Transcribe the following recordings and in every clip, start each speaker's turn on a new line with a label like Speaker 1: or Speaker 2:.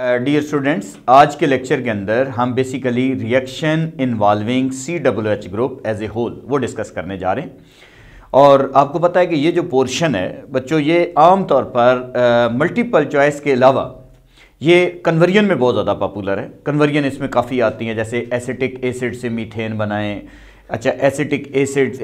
Speaker 1: Dear students आज के lecture के अंदर हम basically reaction involving C W H group as a whole वो डिस्कस करने जा रहे हैं। और आपको पता है कि ये जो पोर्शन है बच्चों ये आम तौर पर मल्टीपल uh, चॉइस के अलावा ये कन्वर्जन में बहुत ज़्यादा पॉपुलर है। कन्वर्जन इसमें काफ़ी आती हैं जैसे एसिटिक एसिड से मीथेन बनाएँ अच्छा acetic acid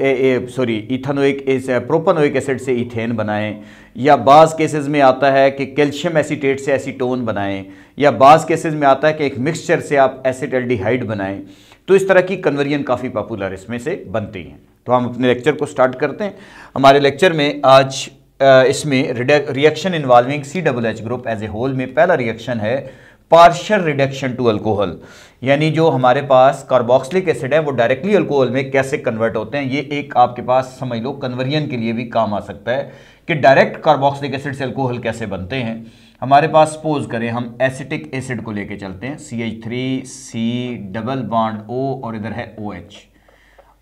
Speaker 1: sorry ethanoic propanoic acid से इथेन बनाएँ, या बाज़ केसेस में आता है कि कैल्शियम एसीटेट से एसीटोन बनाएँ, या बाज़ केसेस में आता है कि एक मिक्सचर से आप एसिटल्डिहाइड बनाएँ तो इस तरह की कन्वर्जन काफ़ी पॉपुलर इसमें से बनती हैं। तो हम अपने लेक्चर को स्टार्ट करते हैं। हमारे लेक्चर में आज इसमें reaction involving C double H group as a whole में पहला रिएक्शन है पार्शियल रिडक्शन टू अल्कोहल यानी जो हमारे पास कार्बोक्सिलिक एसिड है, वो डायरेक्टली अल्कोहल में कैसे कन्वर्ट होते हैं, ये एक आपके पास, समझ लो कन्वर्जन के लिए भी काम आ सकता है कि डायरेक्ट कार्बोक्सिलिक एसिड से अल्कोहल कैसे बनते हैं। हमारे पास सपोज़ करें, हम एसिटिक एसिड को लेके चलते हैं C H three C double bond O और इधर है ओ एच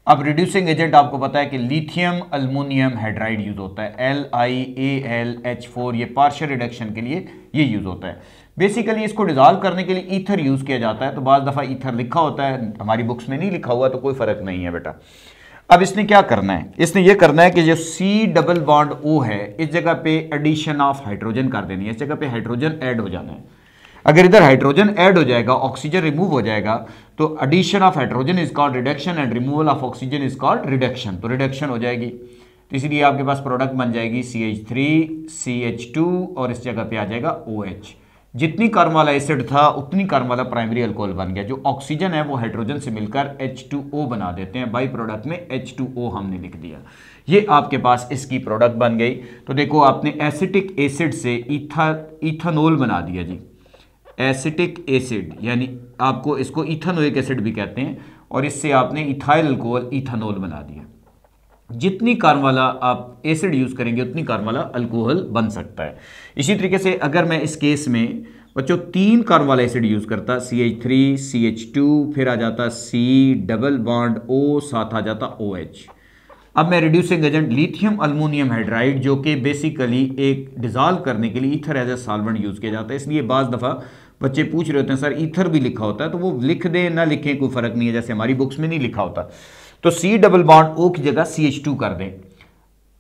Speaker 1: अब रिड्यूसिंग एजेंट आपको पता है कि लिथियम अल्मोनियम हाइड्राइड यूज़ होता है L I A L H four ये पार्शियल रिडक्शन के लिए ये यूज़ होता है। बेसिकली इसको डिजॉल्व करने के लिए ईथर यूज़ किया जाता है। तो बाज़ दफ़ा ईथर लिखा होता है, हमारी बुक्स में नहीं लिखा हुआ तो कोई फ़र्क नहीं है बेटा। अब इसने क्या करना है? इसने ये करना है कि जो सी डबल बॉन्ड ओ है, इस जगह पे एडिशन ऑफ़ हाइड्रोजन कर देनी है। इस जगह पे हाइड्रोजन ऐड हो जाना है। अगर इधर हाइड्रोजन ऐड हो जाएगा ऑक्सीजन रिमूव हो जाएगा तो addition of hydrogen is called reduction and removal of oxygen is called reduction तो रिडक्शन हो जाएगी। तो इसीलिए आपके पास प्रोडक्ट बन जाएगी C H three C H two और इस जगह पे आ जाएगा ओ एच जितनी कार्बन वाला एसिड था, उतनी कार्बन वाला प्राइमरी अल्कोहल बन गया। जो ऑक्सीजन है, वो हाइड्रोजन से मिलकर H2O बना देते हैं। बाई प्रोडक्ट में H2O हमने लिख दिया। ये आपके पास इसकी प्रोडक्ट बन गई। तो देखो, आपने एसिटिक एसिड से इथा इथानोल बना दिया जी। एसिटिक एसिड यानी आपको इसको इथानोइक एसिड भी कहते हैं। और इससे आपने इथाइल अल्कोहल इथानोल बना दिया। जितनी कार्बन आप एसिड यूज़ करेंगे, उतनी कार्बन अल्कोहल बन सकता है। इसी तरीके से अगर मैं इस केस में बच्चों तीन कार्बन वाला एसिड यूज़ करता C H three C H two फिर आ जाता सी डबल बॉन्ड ओ साथ आ जाता ओ एच अब मैं reducing agent lithium aluminium hydride जो कि बेसिकली एक डिजॉल्व करने के लिए ether as a solvent use किया जाता है। इसलिए बाज़ दफ़ा बच्चे पूछ रहे होते हैं, सर ईथर भी लिखा होता है? तो वो लिख दें, ना लिखें, कोई फ़र्क नहीं है, जैसे हमारी बुक्स में नहीं लिखा होता। तो सी डबल बॉन्ड ओ की जगह सी एच टू कर दें।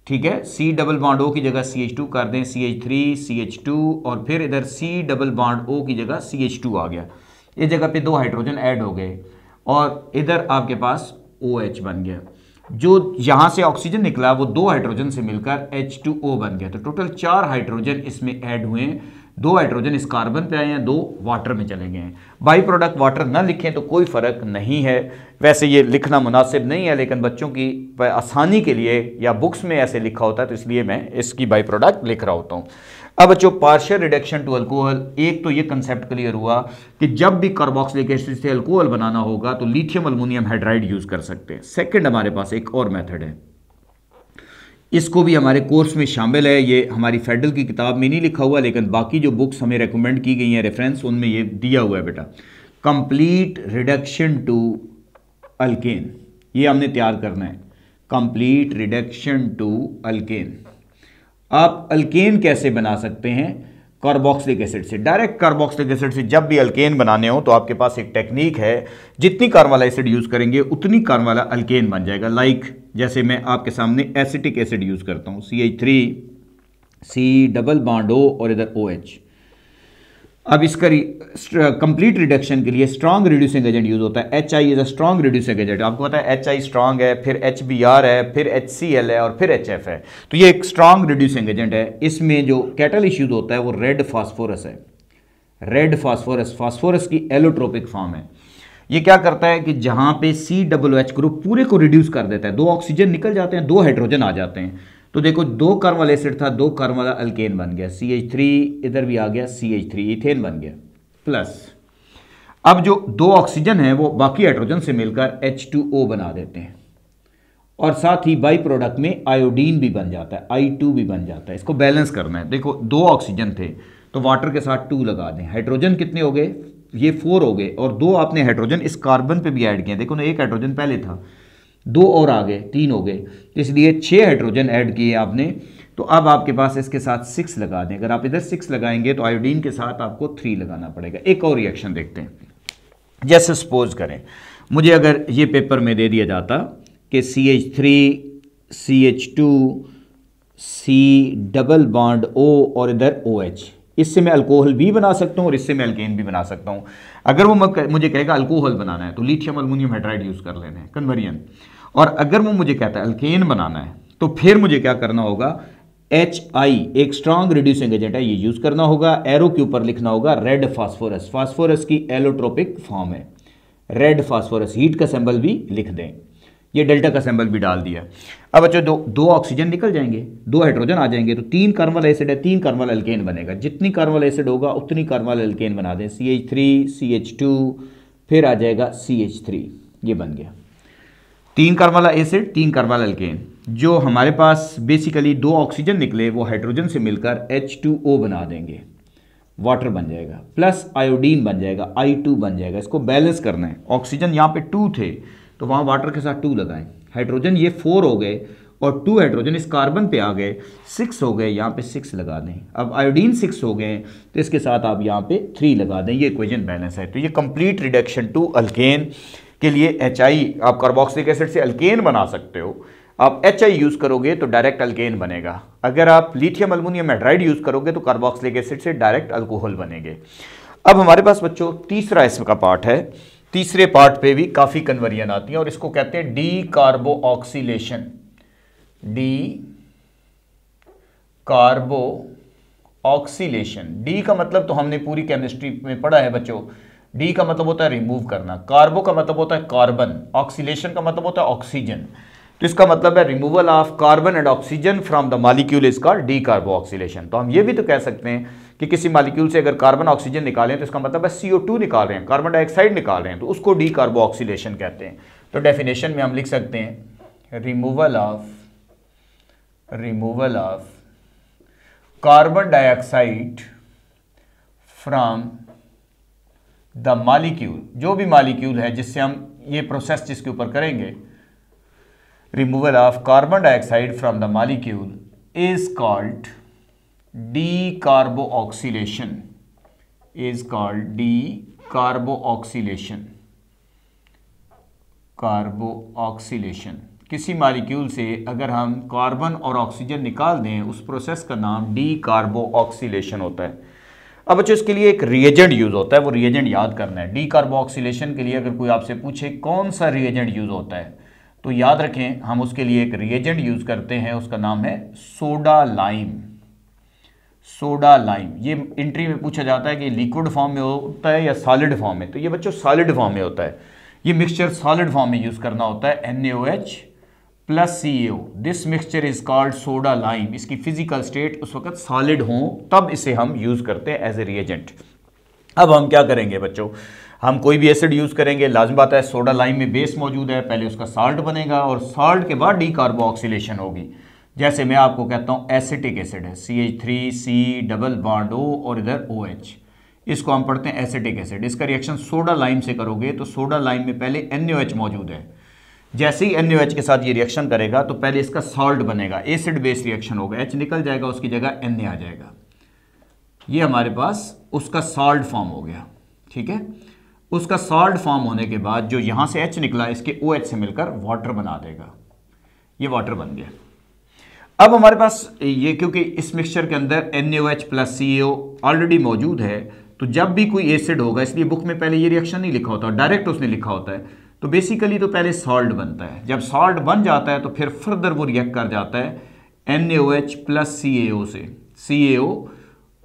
Speaker 1: ठीक है? सी डबल बॉन्ड ओ की जगह सी एच टू कर दें। C H three C H two और फिर इधर सी डबल बॉन्ड ओ की जगह सी एच टू आ गया। इस जगह पे दो हाइड्रोजन ऐड हो गए और इधर आपके पास ओ एच बन गया। जो यहाँ से ऑक्सीजन निकला, वो दो हाइड्रोजन से मिलकर एच टू ओ बन गया। तो टोटल चार हाइड्रोजन इसमें ऐड हुए दो हाइड्रोजन इस कार्बन पे आए हैं, दो वाटर में चले गए हैं। बाई प्रोडक्ट वाटर ना लिखें तो कोई फ़र्क नहीं है। वैसे ये लिखना मुनासिब नहीं है, लेकिन बच्चों की आसानी के लिए या बुक्स में ऐसे लिखा होता है तो इसलिए मैं इसकी बाई प्रोडक्ट लिख रहा होता हूँ। अब बच्चों पार्शियल रिडक्शन टू अल्कोहल एक तो ये कंसेप्ट क्लियर हुआ कि जब भी कार्बोक्सिलिक एसिड से अल्कोहल बनाना होगा तो लिथियम अल्मोनियम हाइड्राइड यूज़ कर सकते हैं। सेकेंड हमारे पास एक और मेथड है। इसको भी हमारे कोर्स में शामिल है। ये हमारी फेडरल की किताब में नहीं लिखा हुआ, लेकिन बाकी जो बुक्स हमें रेकमेंड की गई हैं रेफरेंस उनमें ये दिया हुआ है बेटा। कंप्लीट रिडक्शन टू अल्केन ये हमने तैयार करना है। कंप्लीट रिडक्शन टू अल्केन आप अल्केन कैसे बना सकते हैं? कार्बोक्सिलिक एसिड से। डायरेक्ट कार्बोक्सिलिक एसिड से जब भी अल्केन बनाने हो तो आपके पास एक टेक्निक है। जितनी कार्बन वाला एसिड यूज़ करेंगे, उतनी कार्बन वाला अल्केन बन जाएगा। लाइक जैसे मैं आपके सामने एसिटिक एसिड यूज़ करता हूँ। C H three C double bond और इधर ओ एच अब इसका कंप्लीट रिडक्शन के लिए स्ट्रॉन्ग रिड्यूसिंग एजेंट यूज़ होता है। H I is a strong reducing agent आपको पता है एच आई स्ट्रॉन्ग है, फिर एच बी आर है, फिर एच सी एल है और फिर एच एफ़ है। तो ये एक स्ट्रॉन्ग रिड्यूसिंग एजेंट है। इसमें जो कैटल यूज़ होता है वो रेड फास्फोरस है। रेड फास्फोरस फास्फोरस की एलोट्रोपिक फॉर्म है। ये क्या करता है कि जहाँ पे सी डब्ल्यू एच ग्रुप पूरे को रिड्यूस कर देता है। दो ऑक्सीजन निकल जाते हैं, दो हाइड्रोजन आ जाते हैं। तो देखो, दो कार्बन वाला एसिड था, दो कार्बन वाला अल्केन बन गया। सी एच थ्री इधर भी आ गया सी एच थ्री इथेन बन गया। प्लस अब जो दो ऑक्सीजन है, वो बाकी हाइड्रोजन से मिलकर एच टू ओ बना देते हैं। और साथ ही बाई प्रोडक्ट में आयोडीन भी बन जाता है आई टू भी बन जाता है। इसको बैलेंस करना है। देखो, दो ऑक्सीजन थे तो वाटर के साथ टू लगा दें। हाइड्रोजन कितने हो गए? ये फोर हो गए। और दो आपने हाइड्रोजन इस कार्बन पे भी ऐड किया देखो ना, एक हाइड्रोजन पहले था दो और आ गए, तीन हो गए। इसलिए छः हाइड्रोजन ऐड किए आपने। तो अब आपके पास इसके साथ सिक्स लगा दें। अगर आप इधर सिक्स लगाएँगे तो आयोडीन के साथ आपको थ्री लगाना पड़ेगा। एक और रिएक्शन देखते हैं। जैसे सपोज़ करें, मुझे अगर ये पेपर में दे दिया जाता कि C H three C H two C double bond O और इधर ओ एच इससे मैं अल्कोहल भी बना सकता हूँ और इससे मैं अल्केन भी बना सकता हूँ। अगर वो मुझे कहेगा अल्कोहल बनाना है तो लिथियम अल्मोनियम हाइड्राइड यूज़ कर लेना है। कन्वर्जन और अगर वो मुझे कहता है अल्केन बनाना है तो फिर मुझे क्या करना होगा? एच आई एक स्ट्रॉन्ग रिड्यूसिंग एजेंट है, ये यूज़ करना होगा एरो के ऊपर लिखना होगा रेड फास्फोरस फास्फोरस की एलोट्रोपिक फॉर्म है. रेड फास्फोरस हीट का सिंबल भी लिख दें. ये डेल्टा का सिंबल भी डाल दिया. अब बच्चों, दो दो ऑक्सीजन निकल जाएँगे, दो हाइड्रोजन आ जाएँगे तो तीन कार्बल एसिड है, तीन कार्बल अल्केन बनेगा. जितनी कार्बल एसिड होगा, उतनी कार्बल अल्केन बना दें. C H three C H two फिर आ जाएगा सी एच थ्री ये बन गया. तीन कार्बल एसिड, तीन कार्बल अल्केन। जो हमारे पास बेसिकली दो ऑक्सीजन निकले, वो हाइड्रोजन से मिलकर H2O बना देंगे। वाटर बन जाएगा प्लस आयोडीन बन जाएगा I2 बन जाएगा। इसको बैलेंस करना है। ऑक्सीजन यहाँ पे टू थे तो वहाँ वाटर के साथ टू लगाएँ। हाइड्रोजन ये फोर हो गए और टू हाइड्रोजन इस कार्बन पे आ गए। सिक्स हो गए, यहाँ पे सिक्स लगा दें। अब आयोडीन सिक्स हो गए तो इसके साथ आप यहाँ पे थ्री लगा दें। ये इक्वेशन बैलेंस है। तो ये कंप्लीट रिडक्शन टू अल्केन के लिए HI आप कार्बोक्सिक एसिड से अल्केन बना सकते हो। आप एच आई यूज़ करोगे तो डायरेक्ट अल्केन बनेगा। अगर आप लिथियम अल्मोनियम हाइड्राइड यूज़ करोगे तो कार्बोक्सिलिक एसिड से डायरेक्ट अल्कोहल बनेंगे। अब हमारे पास बच्चों तीसरा इसका पार्ट है। तीसरे पार्ट पे भी काफ़ी कन्वर्जन आती है और इसको कहते हैं decarboxylation decarboxylation D का मतलब तो हमने पूरी केमिस्ट्री में पढ़ा है बच्चों। डी का मतलब होता है रिमूव करना कार्बो का मतलब होता है कार्बन ऑक्सीलेशन का मतलब होता है ऑक्सीजन तो इसका मतलब है removal of carbon and oxygen from the molecule is called decarboxylation तो हम ये भी तो कह सकते हैं कि किसी मालिक्यूल से अगर कार्बन ऑक्सीजन निकालें तो इसका मतलब है सीओ टू निकाल रहे हैं कार्बन डाइऑक्साइड निकाल रहे हैं तो उसको डी कार्बो ऑक्सीलेशन कहते हैं. तो डेफिनेशन में हम लिख सकते हैं removal of removal of carbon dioxide from the molecule जो भी मालिक्यूल है, जिससे हम ये प्रोसेस जिसके ऊपर करेंगे removal of carbon dioxide from the molecule is called decarboxylation is called decarboxylation carboxylation किसी मालिक्यूल से अगर हम कार्बन और ऑक्सीजन निकाल दें, उस प्रोसेस का नाम डी कार्बो ऑक्सीलेशन होता है। अब बच्चों, इसके लिए एक रिएजेंट यूज़ होता है, वो रिएजेंट याद करना है। डी कार्बोक्सीलेशन के लिए अगर कोई आपसे पूछे कौन सा रिएजेंट यूज़ होता है तो याद रखें, हम उसके लिए एक रिएजेंट यूज़ करते हैं, उसका नाम है सोडा लाइम। सोडा लाइम, ये इंट्री में पूछा जाता है कि लिक्विड फॉर्म में होता है या सॉलिड फॉर्म में। तो ये बच्चों सॉलिड फॉर्म में होता है। ये मिक्सचर सॉलिड फॉर्म में यूज़ करना होता है N plus C A this mixture is called soda lime इसकी फ़िज़िकल स्टेट उस वक्त सॉलिड हो, तब इसे हम यूज़ करते हैं एज ए रिएजेंट अब हम क्या करेंगे बच्चों? हम कोई भी एसिड यूज़ करेंगे। लाजम बात है सोडा लाइम में बेस मौजूद है, पहले उसका साल्ट बनेगा और साल्ट के बाद डी कार्बोक्सीलेशन होगी। जैसे मैं आपको कहता हूँ एसिटिक एसिड है। C H three C double bond O और इधर ओ एच इसको हम पढ़ते हैं एसिटिक एसिड इसका रिएक्शन सोडा लाइम से करोगे तो सोडा लाइम में पहले एन मौजूद है। जैसे ही एन के साथ ये रिएक्शन करेगा तो पहले इसका सॉल्ट बनेगा एसिड बेस रिएक्शन होगा एच निकल जाएगा, उसकी जगह एन आ जाएगा। ये हमारे पास उसका सॉल्ट फॉर्म हो गया, ठीक है? उसका सॉल्ट फॉर्म होने के बाद जो यहाँ से एच निकला, इसके ओ एच से मिलकर वाटर बना देगा। ये वाटर बन गया। अब हमारे पास ये, क्योंकि इस मिक्सचर के अंदर N O H plus C already मौजूद है तो जब भी कोई एसिड होगा, इसलिए बुक में पहले ये रिएक्शन नहीं लिखा होता डायरेक्ट उसने लिखा होता है। तो बेसिकली तो पहले सॉल्ट बनता है। जब सॉल्ट बन जाता है तो फिर फर्दर वो रिएक्ट कर जाता है N A O H plus C A O से। सी ए ओ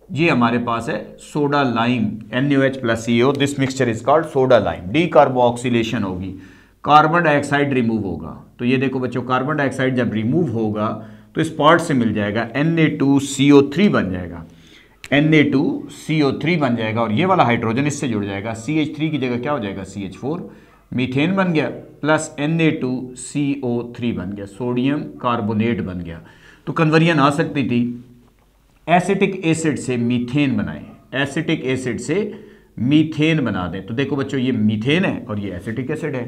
Speaker 1: ये हमारे पास है soda lime N U H plus C O this mixture is called soda lime decarboxylation होगी। कार्बन डाइऑक्साइड रिमूव होगा। तो ये देखो बच्चों कार्बन डाइऑक्साइड जब रिमूव होगा तो इस पार्ट से मिल जाएगा N A two C O three बन जाएगा। N A two C O three बन जाएगा और ये वाला हाइड्रोजन इससे जुड़ जाएगा। सी एच थ्री की जगह क्या हो जाएगा? सी एच फोर मीथेन बन गया, plus N A two C O three बन गया, सोडियम कार्बोनेट बन गया। तो कन्वर्जन आ सकती थी। एसिटिक एसिड से मीथेन बनाएँ। एसिटिक एसिड से मीथेन बना दें। तो देखो बच्चों, ये मीथेन है और ये एसिटिक एसिड है।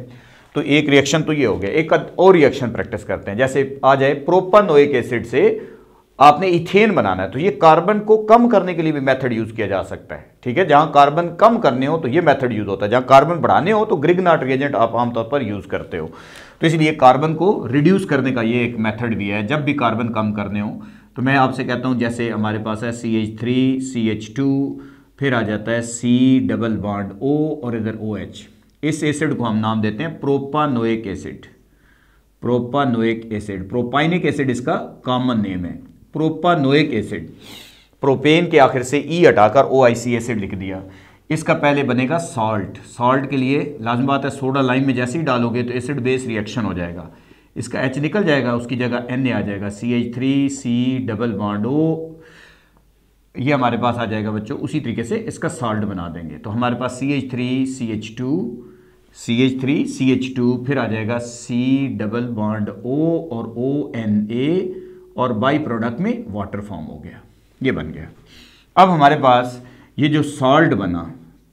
Speaker 1: तो एक रिएक्शन तो ये हो गया। एक और रिएक्शन प्रैक्टिस करते हैं। जैसे आ जाए प्रोपनोइक एसिड से आपने इथेन बनाना है तो ये कार्बन को कम करने के लिए भी मेथड यूज़ किया जा सकता है। ठीक है? जहाँ कार्बन कम करने हो तो ये मेथड यूज़ होता है। जहाँ कार्बन बढ़ाने हो तो ग्रिगनाट रिएजेंट आप आमतौर पर यूज़ करते हो। तो इसलिए कार्बन को रिड्यूस करने का ये एक मेथड भी है। जब भी कार्बन कम करने हो तो मैं आपसे कहता हूँ, जैसे हमारे पास है C H three C H two फिर आ जाता है सी डबल बॉन्ड ओ और इधर ओ एच इस एसिड को हम नाम देते हैं propanoic acid propanoic acid propionic acid इसका कॉमन नेम है। प्रोपानोइक एसिड, प्रोपेन के आखिर से ई हटाकर ओ आई सी एसिड लिख दिया। इसका पहले बनेगा सॉल्ट सॉल्ट के लिए लाजम बात है, सोडा लाइम में जैसे ही डालोगे तो एसिड बेस रिएक्शन हो जाएगा। इसका एच निकल जाएगा, उसकी जगह एन ए आ जाएगा। C H three C double bond O ये हमारे पास आ जाएगा बच्चों। उसी तरीके से इसका सॉल्ट बना देंगे। तो हमारे पास C H three C H two C H three C H two फिर आ जाएगा सी डबल बॉन्ड ओ और ओ एन ए और बाई प्रोडक्ट में वाटर फॉर्म हो गया। ये बन गया। अब हमारे पास ये जो सॉल्ट बना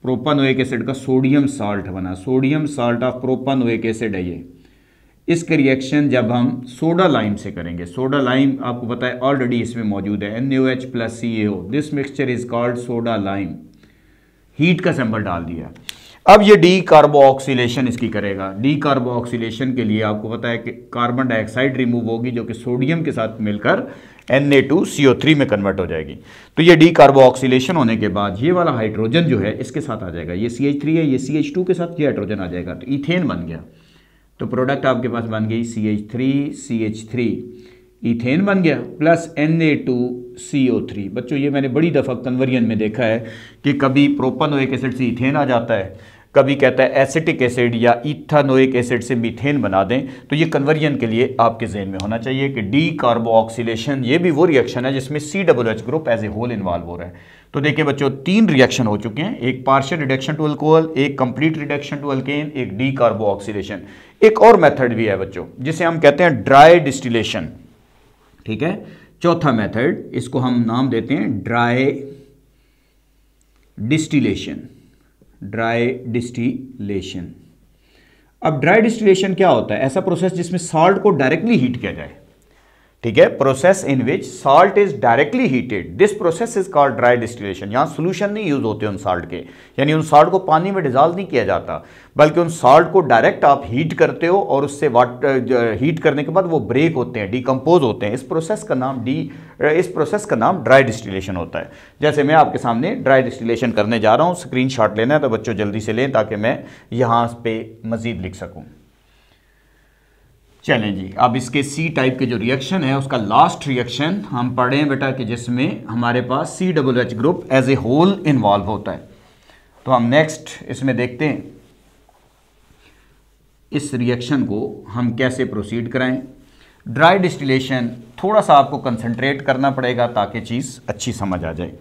Speaker 1: प्रोपानोइक एसिड का सोडियम सॉल्ट बना sodium salt of propanoic acid है ये। इसका रिएक्शन जब हम सोडा लाइम से करेंगे सोडा लाइम आपको पता है ऑलरेडी इसमें मौजूद है N H plus C A this mixture is called soda lime heat का सैंपल डाल दिया। अब ये डी कार्बोक्सिलेशन इसकी करेगा। डी कार्बोक्सिलेशन के लिए आपको पता है कि कार्बन डाइऑक्साइड रिमूव होगी जो कि सोडियम के साथ मिलकर Na2CO3 में कन्वर्ट हो जाएगी। तो ये डी कार्बोक्सिलेशन होने के बाद ये वाला हाइड्रोजन जो है, इसके साथ आ जाएगा। ये सी एच थ्री है, ये सी एच टू के साथ ये हाइड्रोजन आ जाएगा। तो इथेन बन गया। तो प्रोडक्ट आपके पास बन गई CH3 CH3 इथेन बन गया प्लस Na2CO3 बच्चों, ये मैंने बड़ी दफ़ा कन्वर्जन में देखा है कि कभी प्रोपनोइक एसिड से इथेन आ जाता है, कभी कहता है एसिटिक एसिड या इथानोइक एसिड से मीथेन बना दें तो ये कन्वर्जन के लिए आपके जहन में होना चाहिए कि डी कार्बोक्सिलेशन ये भी वो रिएक्शन है जिसमें C double H group as a whole involve हो रहा है। तो देखिए बच्चों, तीन रिएक्शन हो चुके हैं, एक पार्शियल रिडक्शन टू अल्कोहल एक कंप्लीट रिडक्शन टू अल्केन एक डी कार्बोक्सिलेशन एक और मेथड भी है बच्चों, जिसे हम कहते हैं ड्राई डिस्टिलेशन ठीक है? चौथा मेथड इसको हम नाम देते हैं ड्राई डिस्टिलेशन ड्राई डिस्टिलेशन अब ड्राई डिस्टिलेशन क्या होता है? ऐसा प्रोसेस जिसमें सॉल्ट को डायरेक्टली हीट किया जाए। ठीक है? Process in which salt is directly heated this process is called dry distillation यहाँ सोल्यूशन नहीं यूज़ होते उन सॉल्ट के। यानी उन सॉल्ट को पानी में डिजॉल्व नहीं किया जाता। बल्कि उन सॉल्ट को डायरेक्ट आप हीट करते हो और उससे वाटर हीट करने के बाद वो ब्रेक होते हैं डिकम्पोज होते हैं। इस प्रोसेस का नाम डी इस प्रोसेस का नाम ड्राई डिस्टिलेशन होता है। जैसे मैं आपके सामने ड्राई डिस्टिलेशन करने जा रहा हूँ स्क्रीन लेना है तो बच्चों जल्दी से लें ताकि मैं यहाँ पे मज़ीद लिख सकूँ। चलें जी अब इसके सी टाइप के जो रिएक्शन है, उसका लास्ट रिएक्शन हम पढ़ें बेटा कि जिसमें हमारे पास C double H group as a whole involve होता है। तो हम नेक्स्ट इसमें देखते हैं। इस रिएक्शन को हम कैसे प्रोसीड कराएँ? ड्राई डिस्टिलेशन थोड़ा सा आपको कंसंट्रेट करना पड़ेगा ताकि चीज़ अच्छी समझ आ जाए।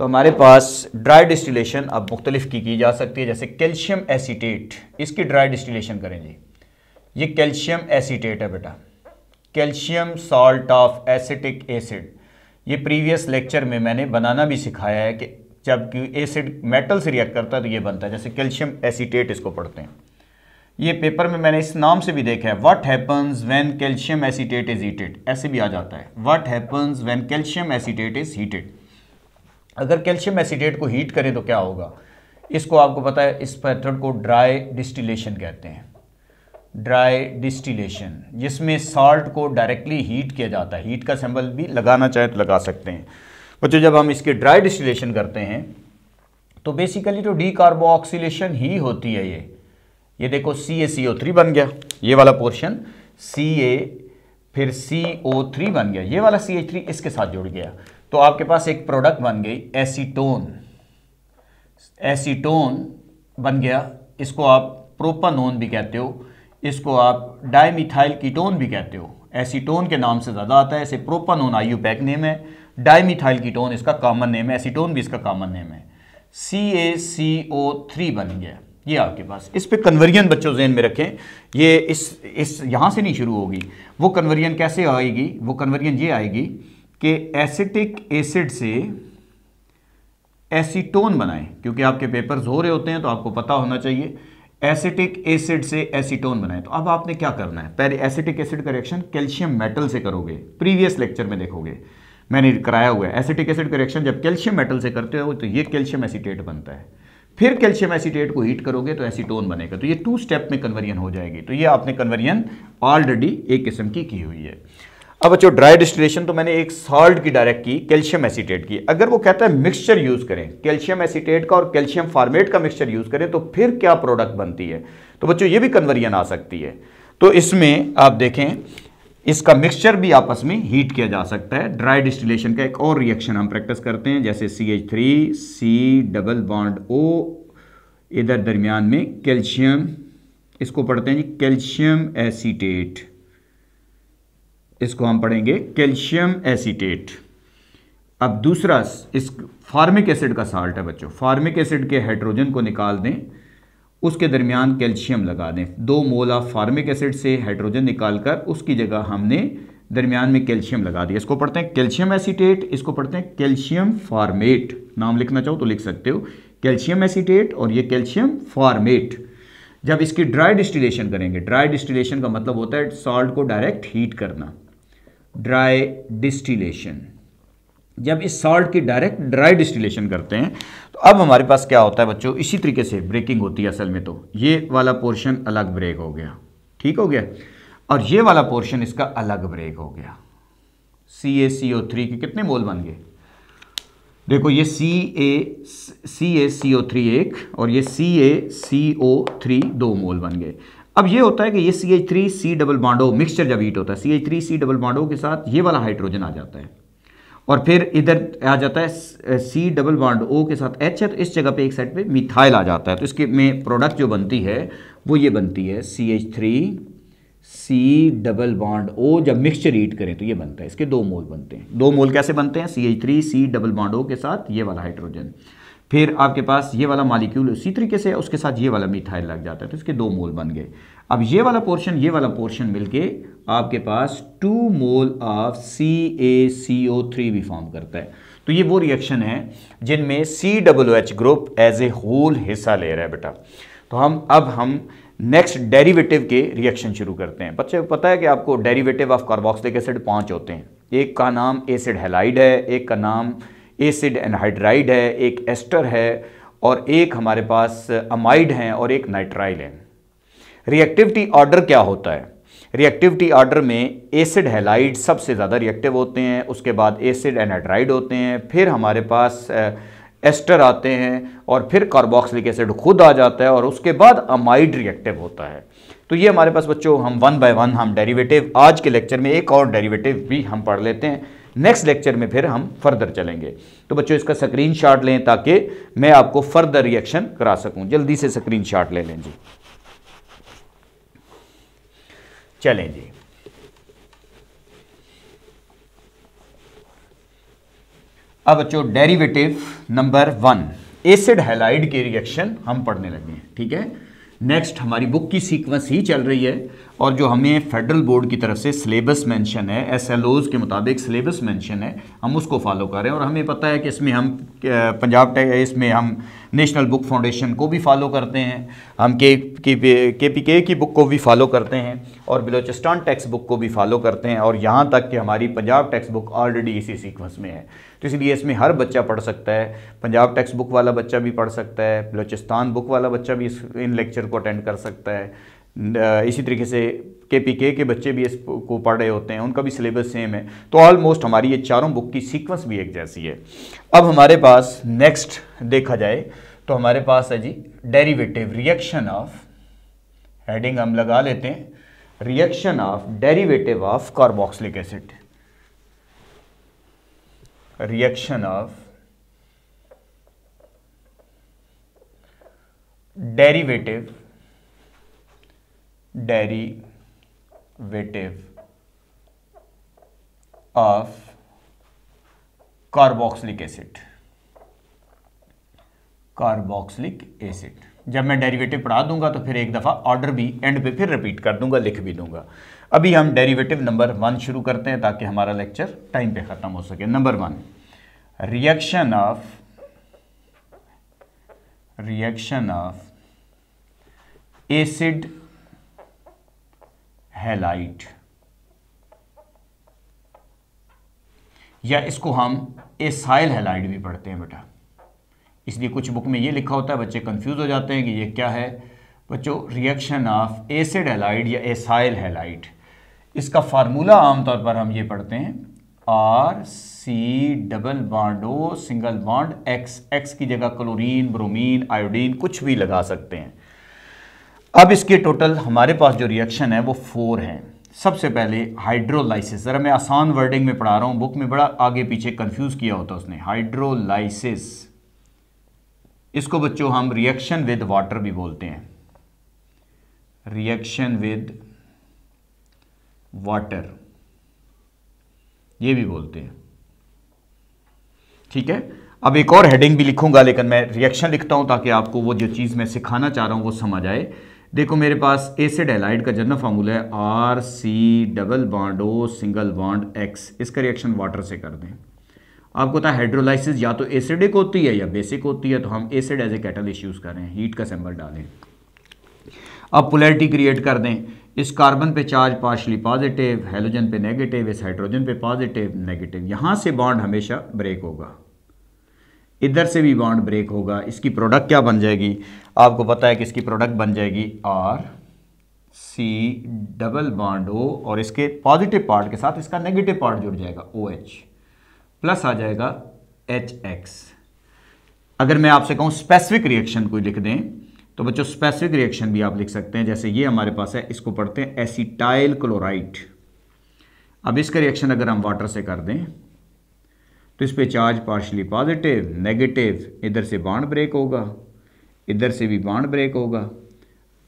Speaker 1: तो हमारे पास ड्राई डिस्टिलेशन अब मुख्तलिफ़ की की जा सकती है, जैसे कैल्शियम एसीटेट इसकी ड्राई डिस्टिलेशन करें जी। ये कैल्शियम एसीटेट है बेटा। Calcium salt of acetic acid ये प्रीवियस लेक्चर में मैंने बनाना भी सिखाया है कि जब एसिड मेटल से रिएक्ट करता है तो ये बनता है, जैसे कैल्शियम एसीटेट इसको पढ़ते हैं। ये पेपर में मैंने इस नाम से भी देखा है what happens when calcium acetate is heated ऐसे भी आ जाता है what happens when calcium acetate is heated अगर कैल्शियम एसीटेट को हीट करें तो क्या होगा? इसको आपको पता है, इस मेथड को ड्राई डिस्टिलेशन कहते हैं। ड्राई डिस्टिलेशन जिसमें सॉल्ट को डायरेक्टली हीट किया जाता है। हीट का सिंबल भी लगाना चाहे तो लगा सकते हैं। बच्चों, जब हम इसके ड्राई डिस्टिलेशन करते हैं तो बेसिकली तो डी कार्बोक्सिलेशन ही होती है ये। ये देखो सी ए सी ओ थ्री बन गया। ये वाला पोर्शन सी ए फिर सी ओ थ्री बन गया। ये वाला सी एच थ्री इसके साथ जुड़ गया। तो आपके पास एक प्रोडक्ट बन गई एसीटोन एसीटोन बन गया। इसको आप प्रोपानोन भी कहते हो। इसको आप डाईमिथाइल कीटोन भी कहते हो। एसीटोन के नाम से ज़्यादा आता है ऐसे प्रोपानोन आयु पैक नेम है। डाईमिथाइल कीटोन इसका कॉमन नेम है, एसीटोन भी इसका कॉमन नेम है। सी ए सी ओ थ्री बन गया। ये आपके पास। इस पे कन्वर्जन बच्चों जहन में रखें। ये इस इस, यहाँ से नहीं शुरू होगी। वो कन्वर्जन कैसे आएगी? वो कन्वर्जन ये आएगी कि एसिटिक एसिड से एसीटोन बनाएँ। क्योंकि आपके पेपर्स हो रहे होते हैं तो आपको पता होना चाहिए एसिटिक एसिड से एसीटोन बनाए। तो अब आपने क्या करना है? पहले एसिटिक एसिड का रिएक्शन कैल्शियम मेटल से करोगे। प्रीवियस लेक्चर में देखोगे। मैंने कराया हुआ है। एसिटिक एसिड का रिएक्शन जब कैल्शियम मेटल से करते हो तो ये कैल्शियम एसिटेट बनता है। फिर कैल्शियम एसिटेट को हीट करोगे तो एसीटोन बनेगा। तो ये टू स्टेप में कन्वर्जन हो जाएगी। तो ये आपने कन्वर्जन ऑलरेडी एक किस्म की की हुई है। अब बच्चों ड्राई डिस्टिलेशन तो मैंने एक सॉल्ट की डायरेक्ट की कैल्शियम एसिटेट की। अगर वो कहता है मिक्सचर यूज़ करें कैल्शियम एसिटेट का और कैल्शियम फार्मेट का मिक्सचर यूज़ करें तो फिर क्या प्रोडक्ट बनती है? तो बच्चों, ये भी कन्वर्जन आ सकती है। तो इसमें आप देखें, इसका मिक्सचर भी आपस में हीट किया जा सकता है। ड्राई डिस्टिलेशन का एक और रिएक्शन हम प्रैक्टिस करते हैं, जैसे C H three C double bond O इधर दरमियान में कैल्शियम इसको पढ़ते हैं जी कैल्शियम एसीटेट इसको हम पढ़ेंगे, कैल्शियम एसीटेट। अब दूसरा, इस फार्मिक एसिड का साल्ट है बच्चों। फार्मिक एसिड के हाइड्रोजन को निकाल दें, उसके दरमियान कैल्शियम लगा दें। दो मोल ऑफ़ फार्मिक एसिड से हाइड्रोजन निकालकर उसकी जगह हमने दरमियान में कैल्शियम लगा दिया। इसको पढ़ते हैं कैल्शियम एसीटेट, इसको पढ़ते हैं कैल्शियम फार्मेट। नाम लिखना चाहो तो लिख सकते हो। कैल्शियम एसीटेट और ये कैल्शियम फार्मेट। जब इसकी ड्राई डिस्टिलेशन करेंगे ड्राई डिस्टिलेशन का मतलब होता है सॉल्ट को डायरेक्ट हीट करना। ड्राई डिस्टिलेशन जब इस सॉल्ट की डायरेक्ट ड्राई डिस्टिलेशन करते हैं तो अब हमारे पास क्या होता है बच्चों? इसी तरीके से ब्रेकिंग होती है असल में तो। ये वाला पोर्शन अलग ब्रेक हो गया। ठीक हो गया? और ये वाला पोर्शन इसका अलग ब्रेक हो गया। सी ए सी ओ थ्री के कितने मोल बन गए? देखो, ये सी A C A C O three एक और ये सी ए सी ओ थ्री दो मोल बन गए। अब ये होता है कि ये C H three C double bond O mixture जब हीट होता है C H three C double bond O के साथ ये वाला हाइड्रोजन आ जाता है। और फिर इधर आ जाता है सी डबल बॉन्ड ओ के साथ एच है तो इस जगह पे एक साइड पे मिथाइल आ जाता है। तो इसके में प्रोडक्ट जो बनती है, वो ये बनती है C H three C double bond O जब मिक्सचर हीट करें तो ये बनता है। इसके दो मोल बनते हैं। दो मोल कैसे बनते हैं? C H three C double bond O के साथ ये वाला हाइड्रोजन फिर आपके पास ये वाला मालिक्यूल उसी तरीके से उसके साथ ये वाला मिथाइल लग जाता है तो इसके दो मोल बन गए। अब ये वाला पोर्शन ये वाला पोर्शन मिलके आपके पास two mole of C A C O three भी फॉर्म करता है। तो ये वो रिएक्शन है जिनमें C W H group as a whole हिस्सा ले रहा है बेटा। तो हम, अब हम नेक्स्ट डेरिवेटिव के रिएक्शन शुरू करते हैं। बच्चे, पता है कि आपको डेरिवेटिव ऑफ़ कार्बोक्सिलिक एसिड पाँच होते हैं। एक का नाम एसिड हेलाइड है, एक का नाम एसिड एनहाइड्राइड है, एक एस्टर है और एक हमारे पास अमाइड हैं और एक नाइट्राइल है। रिएक्टिविटी ऑर्डर क्या होता है? रिएक्टिविटी ऑर्डर में एसिड हेलाइड सबसे ज़्यादा रिएक्टिव होते हैं, उसके बाद एसिड एनहाइड्राइड होते हैं, फिर हमारे पास एस्टर आते हैं और फिर कार्बोक्सिलिक एसिड खुद आ जाता है और उसके बाद अमाइड रिएक्टिव होता है। तो ये हमारे पास बच्चों, हम वन बाय वन, हम डेरिवेटिव, आज के लेक्चर में एक और डेरिवेटिव भी हम पढ़ लेते हैं। नेक्स्ट लेक्चर में फिर हम फर्दर चलेंगे। तो बच्चों, इसका स्क्रीन शॉट लें ताकि मैं आपको फर्दर रिएक्शन करा सकूँ। जल्दी से स्क्रीन शॉट ले लें जी। चलें जी। अब बच्चों derivative number one acid halide के रिएक्शन हम पढ़ने लगे हैं, ठीक है? नेक्स्ट हमारी बुक की सीक्वेंस ही चल रही है। और जो हमें फेडरल बोर्ड की तरफ़ से सिलेबस मेंशन है एस के मुताबिक सिलेबस मेंशन है, हम उसको फॉलो कर और हमें पता है कि इसमें हम पंजाब इसमें हम नेशनल बुक फाउंडेशन को भी फॉलो करते हैं, हम के के पी के की बुक को भी फॉलो करते हैं और बलोचिस्तान टेक्स्ट बुक को भी फॉलो करते हैं और यहाँ तक कि हमारी पंजाब टेक्स्ट बुक ऑलरेडी इसी सीक्वेंस में है। तो इसलिए इसमें हर बच्चा पढ़ सकता है, पंजाब टेक्स्ट बुक वाला बच्चा भी पढ़ सकता है, बलोचिस्तान बुक वाला बच्चा भी इस, इन लेक्चर को अटेंड कर सकता है। इसी तरीके से के पी के के बच्चे भी इसको पढ़ रहे होते हैं, उनका भी सिलेबस सेम है। तो ऑलमोस्ट हमारी ये चारों बुक की सीक्वेंस भी एक जैसी है। अब हमारे पास नेक्स्ट देखा जाए तो हमारे पास है जी डेरिवेटिव रिएक्शन ऑफ़ हेडिंग हम लगा लेते हैं। Reaction of derivative of carboxylic acid reaction of derivative derivative of carboxylic acid. Carboxylic acid. जब मैं डेरिवेटिव पढ़ा दूँगा तो फिर एक दफ़ा ऑर्डर भी एंड पे फिर रिपीट कर दूँगा, लिख भी दूँगा। अभी हम डेरिवेटिव नंबर वन शुरू करते हैं ताकि हमारा लेक्चर टाइम पे ख़त्म हो सके। Number one, reaction of reaction of acid halide या इसको हम एसाइल हेलाइड भी पढ़ते हैं बेटा। इसलिए कुछ बुक में ये लिखा होता है, बच्चे कंफ्यूज हो जाते हैं कि ये क्या है। बच्चों रिएक्शन ऑफ़ एसिड हेलाइड या एसाइल हेलाइड इसका फार्मूला आमतौर पर हम ये पढ़ते हैं R C double bond O single bond X X की जगह क्लोरीन ब्रोमीन आयोडीन कुछ भी लगा सकते हैं। अब इसके टोटल हमारे पास जो रिएक्शन है, वो फोर हैं। सबसे पहले हाइड्रोलाइसिस ज़रा मैं आसान वर्डिंग में पढ़ा रहा हूँ बुक में बड़ा आगे पीछे कंफ्यूज किया होता उसने। हाइड्रोलाइसिस इसको बच्चों हम रिएक्शन विद वाटर भी बोलते हैं। रिएक्शन विद वाटर ये भी बोलते हैं। ठीक है? अब एक और हेडिंग भी लिखूँगा, लेकिन मैं रिएक्शन लिखता हूँ ताकि आपको वो जो चीज़ मैं सिखाना चाह रहा हूँ, वो समझ आए। देखो मेरे पास एसिड एलाइड का जनरल फार्मूला है R C double bond O single bond X इसका रिएक्शन वाटर से कर दें। आपको पता है हाइड्रोलाइसिस या तो एसिडिक होती है या बेसिक होती है तो हम acid as a catalyst use कर हीट का सिंबल डालें। अब पोलैरिटी क्रिएट कर दें। इस कार्बन पे चार्ज पार्शली पॉजिटिव हाइड्रोजन पे नेगेटिव इस हाइड्रोजन पे पॉजिटिव नेगेटिव यहाँ से बॉन्ड हमेशा ब्रेक होगा। इधर से भी बॉन्ड ब्रेक होगा। इसकी प्रोडक्ट क्या बन जाएगी? आपको पता है कि इसकी प्रोडक्ट बन जाएगी R C double bond O और इसके पॉजिटिव पार्ट के साथ इसका नेगेटिव पार्ट जुड़ जाएगा ओ एच प्लस आ जाएगा एच एक्स अगर मैं आपसे कहूँ स्पेसिफिक रिएक्शन कोई लिख दें तो बच्चों स्पेसिफिक रिएक्शन भी आप लिख सकते हैं। जैसे ये हमारे पास है, इसको पढ़ते हैं एसिटाइल क्लोराइड अब इसका रिएक्शन अगर हम वाटर से कर दें तो इस पे चार्ज पार्शली पॉजिटिव नेगेटिव इधर से बाण ब्रेक होगा, इधर से भी बाण ब्रेक होगा।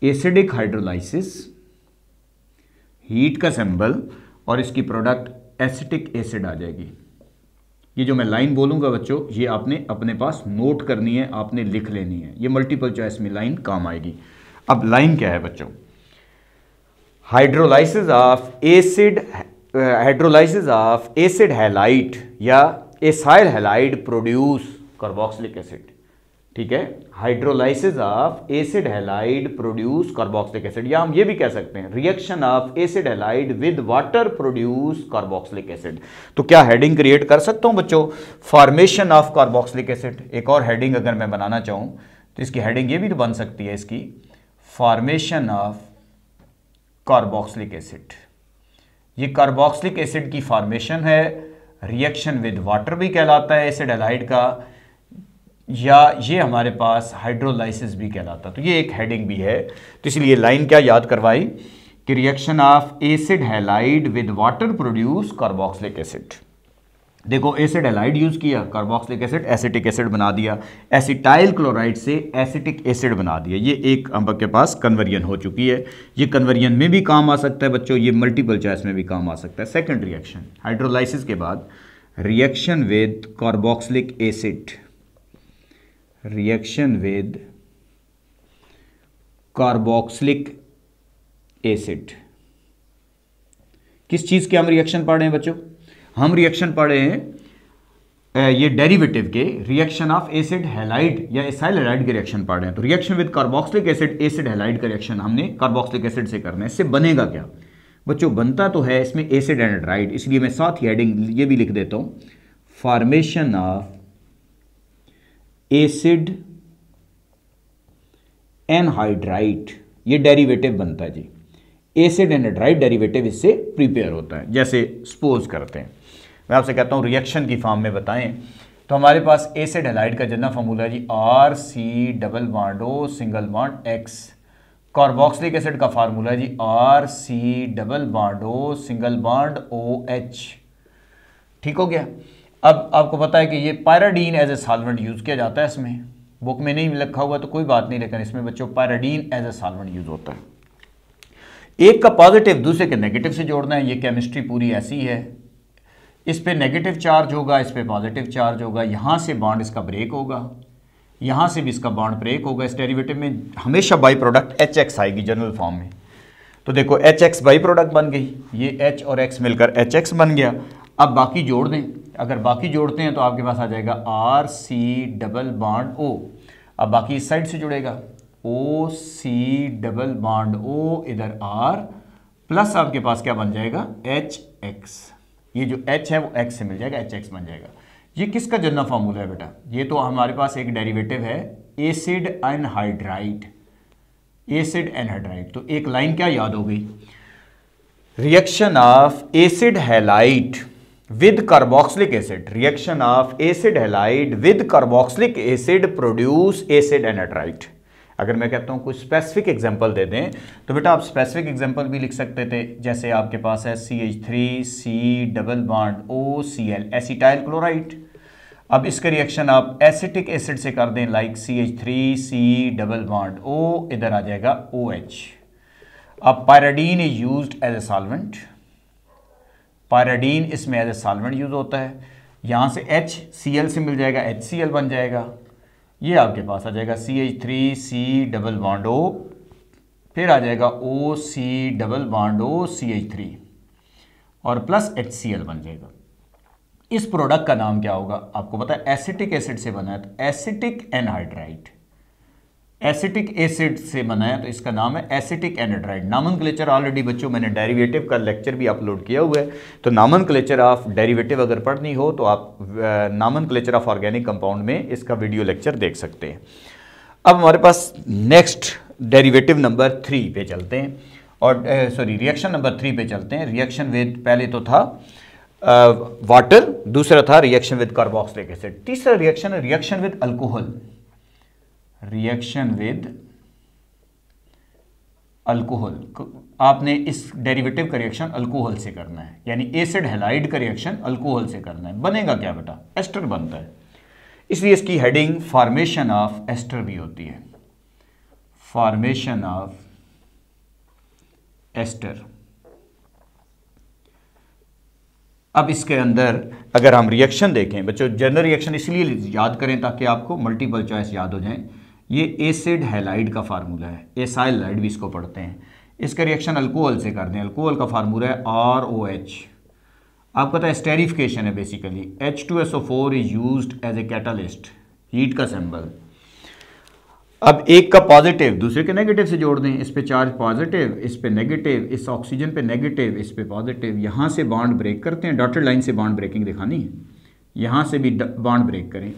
Speaker 1: एसिडिक हाइड्रोलाइसिस हीट का सिंबल और इसकी प्रोडक्ट एसिटिक एसिड आ जाएगी। ये जो मैं लाइन बोलूँगा बच्चों, ये आपने अपने पास नोट करनी है, आपने लिख लेनी है। ये मल्टीपल चॉइस में लाइन काम आएगी। अब लाइन क्या है बच्चों? Hydrolysis of acid hydrolysis of acid halide या acyl halide produce carboxylic acid ठीक है? Hydrolysis of acid halide produce carboxylic acid या हम ये भी कह सकते हैं reaction of acid halide with water produce carboxylic acid तो क्या हेडिंग क्रिएट कर सकता हूँ बच्चों? फॉर्मेशन ऑफ़ कार्बोक्सिलिक एसिड एक और हेडिंग अगर मैं बनाना चाहूँ तो इसकी हेडिंग ये भी तो बन सकती है इसकी। फॉर्मेशन ऑफ़ कार्बोक्सिलिक एसिड ये कार्बोक्सिलिक एसिड की फॉर्मेशन है रिएक्शन विद वाटर भी कहलाता है एसिड एलाइड का, या ये हमारे पास हाइड्रोलाइसिस भी कहलाता है। तो ये एक हेडिंग भी है। तो इसलिए लाइन क्या याद करवाई कि reaction of acid halide with water produce carboxylic acid देखो एसिड एलाइड यूज़ किया कार्बोक्सिलिक एसिड एसिटिक एसिड बना दिया एसिटाइल क्लोराइड से एसिटिक एसिड बना दिया। ये एक हम के पास कन्वर्जन हो चुकी है। ये कन्वर्जन में भी काम आ सकता है बच्चों, ये मल्टीपल चॉइस में भी काम आ सकता है। सेकंड रिएक्शन हाइड्रोलाइसिस के बाद reaction with carboxylic acid reaction with carboxylic acid किस चीज़ के हम रिएक्शन पढ़ रहे हैं बच्चों? हम रिएक्शन पढ़ हैं ये डेरिवेटिव के रिएक्शन ऑफ़ एसिड हेलाइड या एसाइल हेलाइड के रिएक्शन पढ़ रहे हैं। तो reaction with carboxylic acid acid halide का रिएक्शन हमने कार्बोक्सिलिक एसिड से करना है। इससे बनेगा क्या? बच्चों, बनता तो है, इसमें एसिड एंड इसलिए मैं साथ ही हेडिंग ये भी लिख देता हूँ। फॉर्मेशन ऑफ़ एसिड एनहाइड्राइट ये डेरिवेटिव बनता है जी। एसिड एनहाइड्राइट डेरिवेटिव इससे प्रिपेयर होता है, जैसे सपोज़ करते हैं। मैं आपसे कहता हूँ रिएक्शन की फॉर्म में बताएँ। तो हमारे पास एसिड हेलाइड का जनरल फॉर्मूला जी। R C double bond O single bond X carboxylic acid का फार्मूला जी। R C double bond O single bond O H ठीक हो गया? अब आपको पता है कि ये pyridine as a solvent use किया जाता है इसमें। बुक में नहीं लिखा हुआ तो कोई बात नहीं, लेकिन इसमें बच्चों pyridine as a solvent use होता है। एक का पॉजिटिव दूसरे के नेगेटिव से जोड़ना है। ये केमिस्ट्री पूरी ऐसी है। इस पे नेगेटिव चार्ज होगा, इस पे पॉजिटिव चार्ज होगा, यहाँ से बॉन्ड इसका ब्रेक होगा, यहाँ से भी इसका बॉन्ड ब्रेक होगा। इस डेरिवेटिव में हमेशा बाई प्रोडक्ट एच एक्स आएगी जनरल फॉर्म में। तो देखो एच एक्स बाई प्रोडक्ट बन गई, ये एच और एक्स मिलकर एच एक्स बन गया। अब बाकी जोड़ दें। अगर बाकी जोड़ते हैं तो आपके पास आ जाएगा R C double bond O अब बाकी इस साइड से जुड़ेगा। ओ सी डबल बॉन्ड ओ इधर आर प्लस आपके पास क्या बन जाएगा? एच एक्स ये जो एच है वो एक्स से मिल जाएगा एच एक्स बन जाएगा। ये किसका जनरल फार्मूला है बेटा? ये तो हमारे पास एक डेरिवेटिव है एसिड एनहाइड्राइड एसिड एनहाइड्राइड तो एक लाइन क्या याद हो गई? Reaction of acid halide with carboxylic acid reaction of acid halide with carboxylic acid produce acid anhydride अगर मैं कहता हूँ कुछ स्पेसिफिक एग्ज़ाम्पल दे दें तो बेटा आप स्पेसिफिक एग्ज़ाम्पल भी लिख सकते थे। जैसे आपके पास है C H three C double bond O C L acetyl chloride अब इसका रिएक्शन आप एसिटिक एसिड से कर दें like C H three C double bond O इधर आ जाएगा ओ एच अब pyridine is used as a solvent pyridine इसमें एज ए सॉल्वेंट यूज़ होता है। यहाँ से एच सी एल से मिल जाएगा एच सी एल बन जाएगा। ये आपके पास आ जाएगा C H three C double bond फिर आ जाएगा O C double bond C H three और प्लस एच सी एल बन जाएगा। इस प्रोडक्ट का नाम क्या होगा? आपको पता है एसिटिक एसिड से बना है तो एसिटिक एनहाइड्राइड एसिटिक एसिड से बना है तो इसका नाम है acetic anhydride nomenclature already बच्चों, मैंने डेरिवेटिव का लेक्चर भी अपलोड किया हुआ है। तो नामन क्लेचर ऑफ़ डेरिवेटिव अगर पढ़नी हो तो आप nomenclature of organic compound में इसका वीडियो लेक्चर देख सकते हैं। अब हमारे पास नेक्स्ट डेरिवेटिव नंबर थ्री पे चलते हैं। और सॉरी रिएक्शन नंबर थ्री पे चलते हैं। रिएक्शन विद पहले तो था वाटर दूसरा था रिएक्शन विद कार्बोक्सिलिक एसिड तीसरा reaction reaction with alcohol reaction with alcohol आपने इस डेरिवेटिव का रिएक्शन अल्कोहल से करना है। यानी एसिड हेलाइड का रिएक्शन अल्कोहल से करना है। बनेगा क्या बेटा? एस्टर बनता है। इसलिए इसकी हेडिंग फॉर्मेशन ऑफ़ एस्टर भी होती है। फॉर्मेशन ऑफ़ एस्टर अब इसके अंदर अगर हम रिएक्शन देखें, बच्चों जनरल रिएक्शन इसलिए याद करें ताकि आपको मल्टीपल चॉइस याद हो जाए। ये एसिड हेलाइड का फार्मूला है एसाइल लाइड भी इसको पढ़ते हैं। इसका रिएक्शन अल्कोहल से कर दें अल्कोहल का फार्मूला है आर ओ एच आपको पता है स्टेरिफिकेशन है basically H two S O four is use as a catalyst heat का सिंबल अब एक का पॉजिटिव दूसरे के नेगेटिव से जोड़ दें। इस पे चार्ज पॉजिटिव इस पे नेगेटिव इस ऑक्सीजन पे नेगेटिव इस पे पॉजिटिव यहाँ से बॉन्ड ब्रेक करते हैं। डॉटेड लाइन से बॉन्ड ब्रेकिंग दिखानी है। यहाँ से भी बॉन्ड ब्रेक करें।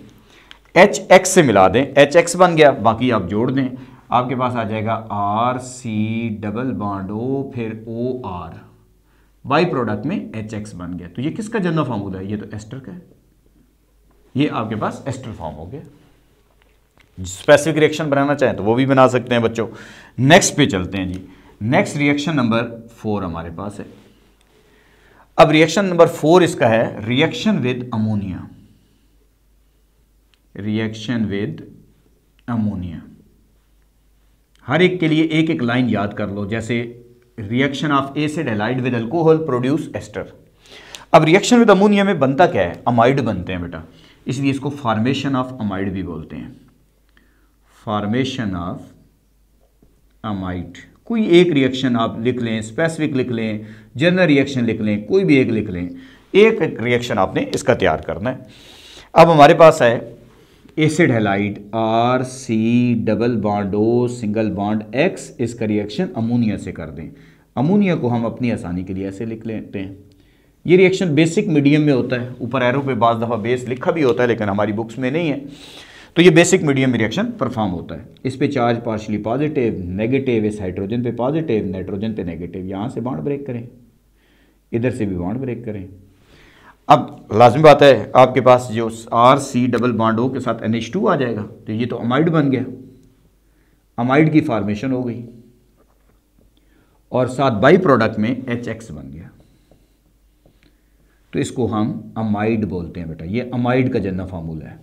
Speaker 1: एच एक्स से मिला दें। एच एक्स बन गया। बाकी आप जोड़ दें। आपके पास आ जाएगा R C double bond O फिर ओ आर बाई प्रोडक्ट में एच एक्स बन गया। तो ये किसका जनरल फॉर्मूला है? ये तो एस्टर का है। ये आपके पास एस्टर फॉर्म हो गया। स्पेसिफिक रिएक्शन बनाना चाहें तो वो भी बना सकते हैं बच्चों। नेक्स्ट पे चलते हैं जी। नेक्स्ट रिएक्शन नंबर फोर हमारे पास है। अब रिएक्शन नंबर फोर इसका है। Reaction with ammonia reaction with ammonia हर एक के लिए एक एक लाइन याद कर लो, जैसे reaction of acid halide with alcohol produce ester अब रिएक्शन विद अमोनिया में बनता क्या है? अमाइड बनते हैं बेटा। इसलिए इसको फॉर्मेशन ऑफ़ अमाइड भी बोलते हैं। फॉर्मेशन ऑफ़ अमाइड कोई एक रिएक्शन आप लिख लें स्पेसिफिक लिख लें जनरल रिएक्शन लिख लें, कोई भी एक लिख लें एक एक रिएक्शन आपने इसका तैयार करना है। अब हमारे पास है acid halide R C double bond O single bond X इसका रिएक्शन अमोनिया से कर दें। अमोनिया को हम अपनी आसानी के लिए ऐसे लिख लेते हैं। ये रिएक्शन बेसिक मीडियम में होता है। ऊपर एरो पे बाज़ दफ़ा बेस लिखा भी होता है, लेकिन हमारी बुक्स में नहीं है। तो ये बेसिक मीडियम रिएक्शन परफॉर्म होता है। इस पे चार्ज पार्शली पॉजिटिव नेगेटिव इस हाइड्रोजन पे पॉजिटिव नाइट्रोजन पे नेगेटिव यहाँ से बॉन्ड ब्रेक करें। इधर से भी बॉन्ड ब्रेक करें। अब लाजमी बात है, आपके पास जो आर सी डबल बॉन्ड के साथ एन एच टू आ जाएगा तो ये तो अमाइड बन गया। अमाइड की फॉर्मेशन हो गई। और साथ बाई प्रोडक्ट में एच एक्स बन गया। तो इसको हम अमाइड बोलते हैं बेटा, ये अमाइड का जनरल फार्मूला है।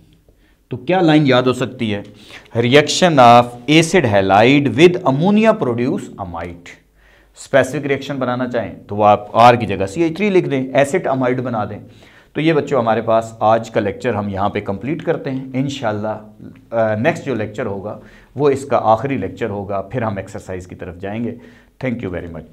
Speaker 1: तो क्या लाइन याद हो सकती है? Reaction of acid halide with ammonia produce amide specific reaction बनाना चाहें तो वो आप आर की जगह सी एच थ्री लिख दें एसिड अमाइड बना दें। तो ये बच्चों हमारे पास आज का लेक्चर हम यहाँ पे कंप्लीट करते हैं। इन नेक्स्ट जो लेक्चर होगा, वो इसका आखिरी लेक्चर होगा। फिर हम एक्सरसाइज की तरफ़ जाएँगे। Thank you very much